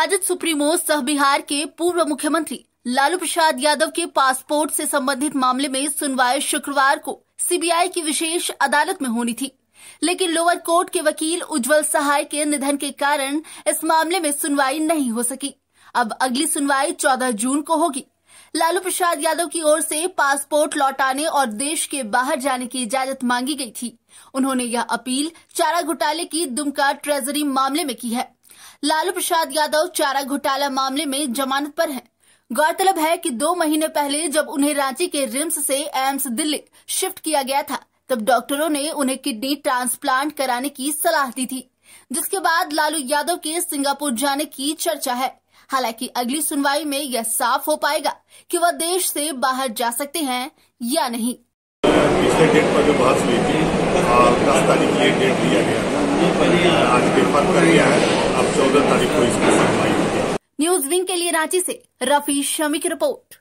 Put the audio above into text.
Rajad supremo सह बिहार के पूर्व मुख्यमंत्री लालू प्रसाद यादव के पासपोर्ट से संबंधित मामले में सुनवाई शुक्रवार को सीबीआई की विशेष अदालत में होनी थी। लेकिन लोअर कोर्ट के वकील उज्जवल सहाय के निधन के कारण इस मामले में सुनवाई नहीं हो सकी। अब अगली सुनवाई 14 जून को होगी। लालू प्रसाद यादव की ओर से पासपोर्ट लौटाने और देश के बाहर जाने की इजाज़त मांगी गई थी। उन्होंने यह अपील चारा घोटाले की दुमका ट्रेजरी मामले में की है। लालू प्रसाद यादव चारा घोटाला मामले में जमानत पर हैं। गौरतलब है कि दो महीने पहले जब उन्हें रांची के रिम्स से एम्स दिल्ली शिफ्ट किया गया था, तब डॉक्टरों ने उन्हें किडनी ट्रांसप्लांट कराने की सलाह दी थी, जिसके बाद लालू यादव के सिंगापुर जाने की चर्चा है। हालाँकि अगली सुनवाई में यह साफ़ हो पाएगा कि वह देश से बाहर जा सकते हैं या नहीं। पिछले डेट पर जो बहस हुई थी दस तारीख के डेट दिया गया था। आज पेपर कर गया है। चौदह तारीख को इसकी सुनवाई होगी न्यूज़ विंग के लिए रांची से रफी शमी की रिपोर्ट।